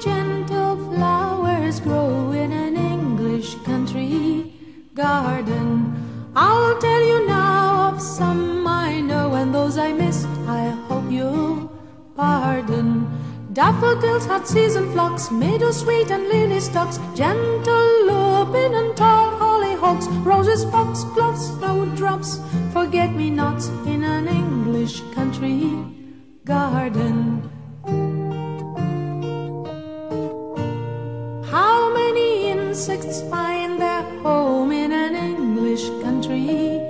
gentian flowers grow in an English country garden. I'll tell you now of some I know, and those I missed, I hope you'll pardon. Daffodils, heartsease and phlox, meadowsweet and lady smocks, gentle lupin and tall hollyhocks, roses, foxgloves, snowdrops, forget me nots in an English country garden. Insects find their home in an English country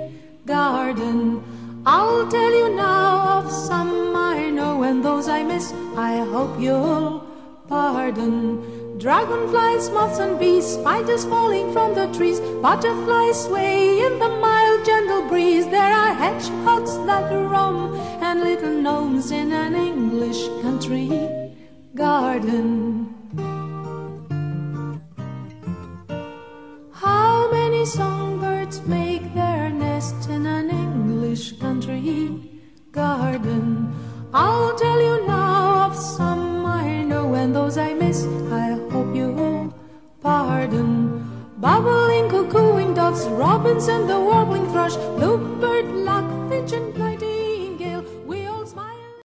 garden? I'll tell you now of some I know and those I miss. I hope you'll pardon. Dragonflies, moths, and bees, spiders falling from the trees, butterflies sway in the mild, gentle breeze. There are hedgehogs that roam and little gnomes in an English country garden. Songbirds make their nest in an English country garden? I'll tell you now of some I know and those I miss. I hope you'll pardon. Bubbling, cuckooing doves, robins and the warbling thrush, bluebird, lark, finch, and.